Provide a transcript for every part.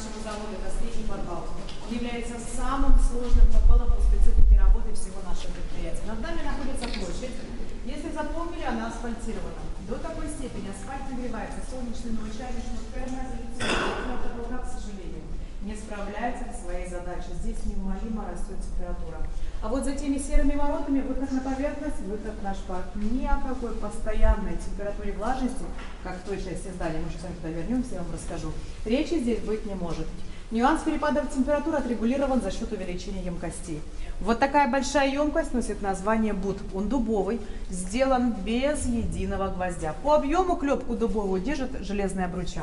нашего завода, это средний подвал, является самым сложным подвалом по специфике работы всего нашего предприятия. Над нами находится площадь. Если запомнили, она асфальтирована. До такой степени асфальт нагревается солнечными лучами, что фермер, к сожалению, не справляется со своей задачей. Здесь неумолимо растет температура. А вот за теми серыми воротами выход на поверхность, выход наш парк. Ни о какой постоянной температуре влажности, как в той части здания, мы сейчас туда вернемся, я вам расскажу, речи здесь быть не может. Нюанс перепадов температуры отрегулирован за счет увеличения емкостей. Вот такая большая емкость носит название бут. Он дубовый, сделан без единого гвоздя. По объему клепку дубовую держит железная обруча.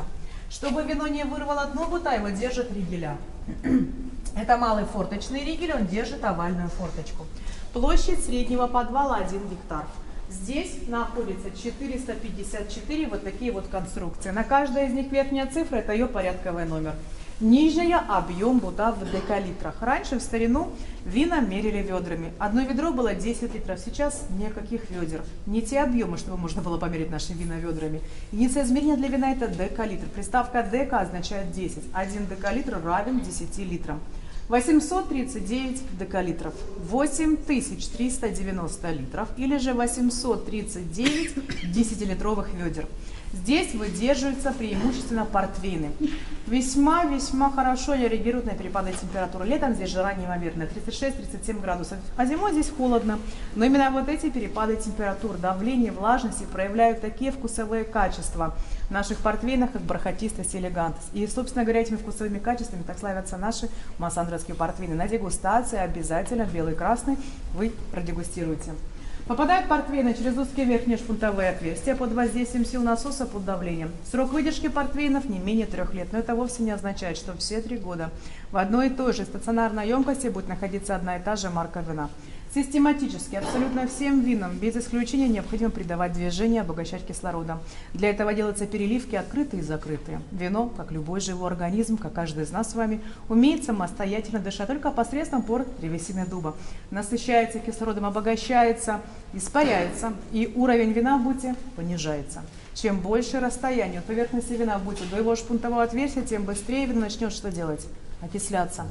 Чтобы вино не вырвало дно бута, его держит ригеля. Это малый форточный ригель, он держит овальную форточку. Площадь среднего подвала 1 гектар. Здесь находится 454 вот такие вот конструкции. На каждой из них верхняя цифра – это ее порядковый номер. Нижняя – объем бута в декалитрах. Раньше в старину вина мерили ведрами. Одно ведро было 10 литров, сейчас никаких ведер. Не те объемы, чтобы можно было померить наши вина ведрами. Единица измерения для вина – это декалитр. Приставка дека означает 10. Один декалитр равен 10 литрам. 839 декалитров, 8390 литров или же 839 10-литровых ведер. Здесь выдерживаются преимущественно портвейны. Весьма-весьма хорошо реагируют на перепады температуры. Летом здесь жара неимоверная, 36-37 градусов, а зимой здесь холодно. Но именно вот эти перепады температур, давление, влажности проявляют такие вкусовые качества наших портвейнах, как бархатистость и элегантность. И, собственно говоря, этими вкусовыми качествами так славятся наши массандровские портвейны. На дегустации обязательно белый и красный вы продегустируете. Попадают портвейны через узкие верхние шпунтовые отверстия под воздействием сил насоса под давлением. Срок выдержки портвейнов не менее трех лет, но это вовсе не означает, что все три года в одной и той же стационарной емкости будет находиться одна и та же марка вина. Систематически, абсолютно всем винам, без исключения, необходимо придавать движение, обогащать кислородом. Для этого делаются переливки открытые и закрытые. Вино, как любой живой организм, как каждый из нас с вами, умеет самостоятельно дышать только посредством пор древесины дуба. Насыщается кислородом, обогащается, испаряется, и уровень вина в буте понижается. Чем больше расстояние от поверхности вина в буте до его шпунтового отверстия, тем быстрее вино начнет что делать? Окисляться.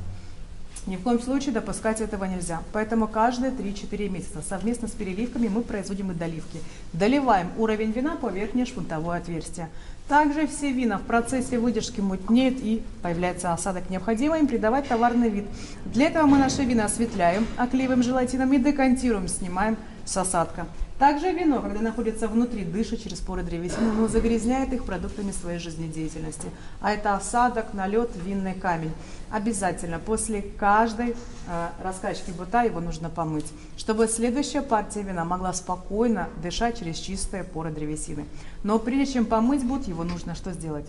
Ни в коем случае допускать этого нельзя. Поэтому каждые 3-4 месяца совместно с переливками мы производим и доливки. Доливаем уровень вина по верхнее шпунтовое отверстие. Также все вина в процессе выдержки мутнеют и появляется осадок. Необходимо им придавать товарный вид. Для этого мы наши вина осветляем, оклеиваем желатином и декантируем, снимаем с осадка. Также вино, когда находится внутри, дышит через поры древесины, но загрязняет их продуктами своей жизнедеятельности. А это осадок, налет, винный камень. Обязательно после каждой э, раскачки бута его нужно помыть, чтобы следующая партия вина могла спокойно дышать через чистые поры древесины. Но прежде чем помыть бут, его нужно что сделать?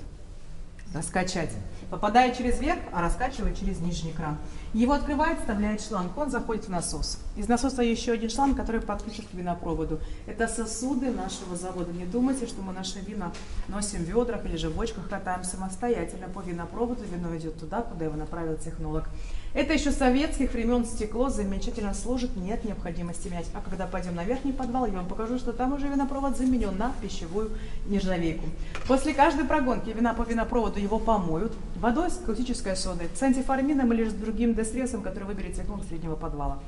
Раскачать. Попадая через верх, а раскачивая через нижний кран. Его открывает, вставляет шланг, он заходит в насос. Из насоса еще один шланг, который подключит к винопроводу. Это сосуды нашего завода. Не думайте, что мы наши вина носим в ведрах или же в бочках, катаем самостоятельно по винопроводу. Вино идет туда, куда его направил технолог. Это еще советских времен стекло замечательно служит, нет необходимости менять. А когда пойдем на верхний подвал, я вам покажу, что там уже винопровод заменен на пищевую нержавейку. После каждой прогонки вина по винопроводу его помоют водой с каустической содой, с антифармином или с другим дестрессом, который выберет технолог среднего подвала.